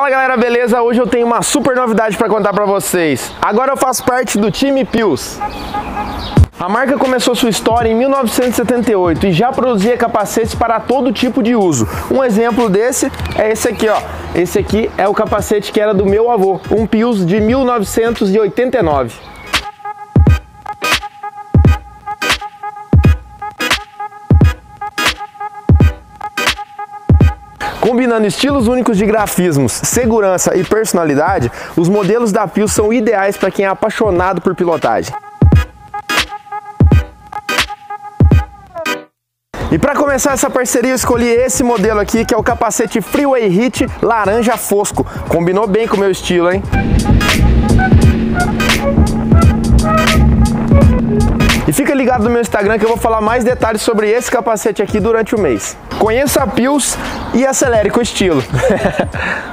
Fala galera, beleza? Hoje eu tenho uma super novidade para contar para vocês. Agora eu faço parte do time Pius. A marca começou sua história em 1978 e já produzia capacetes para todo tipo de uso. Um exemplo desse é esse aqui, ó. Esse aqui é o capacete que era do meu avô, um Pius de 1989. Combinando estilos únicos de grafismos, segurança e personalidade, os modelos da Pio são ideais para quem é apaixonado por pilotagem. E para começar essa parceria eu escolhi esse modelo aqui, que é o capacete Freeway Hit laranja fosco. Combinou bem com o meu estilo, hein? E fica ligado no meu Instagram que eu vou falar mais detalhes sobre esse capacete aqui durante o mês. Conheça a Pius e acelere com estilo.